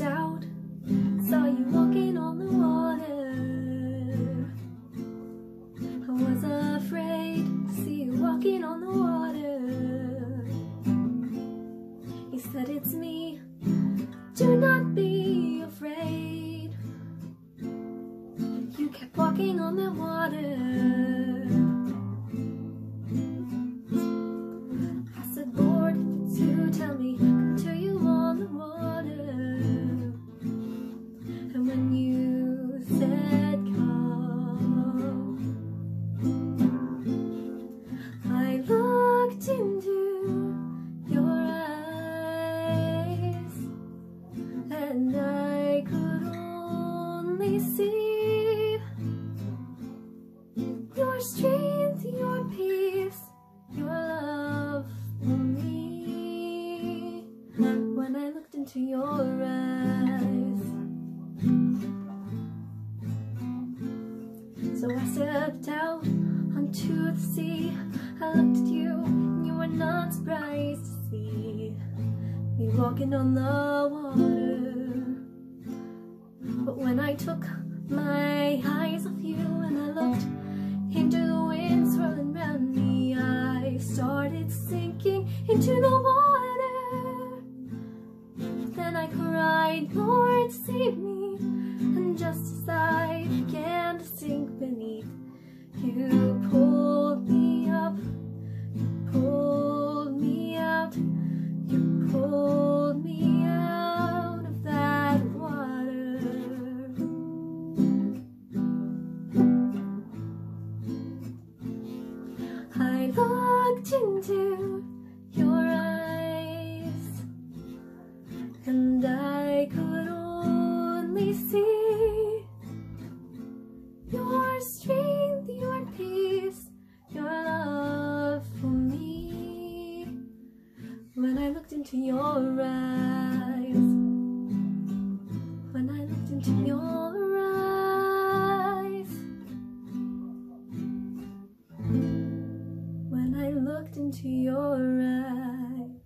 out, saw you walking on the water. I was afraid to see you walking on the water. You said it's me, do not be afraid. You kept walking on the water. I said, Lord, if you, tell me, your strength, your peace, your love for me. When I looked into your eyes, so I stepped out onto the sea. I looked at you, and you were not surprised to see me walking on the water. But when I took my eyes off you and I looked into the wind swirling round me, I started sinking into the water. Then I cried, Lord, save me. And just as I into your eyes, when I looked into your eyes, when I looked into your eyes.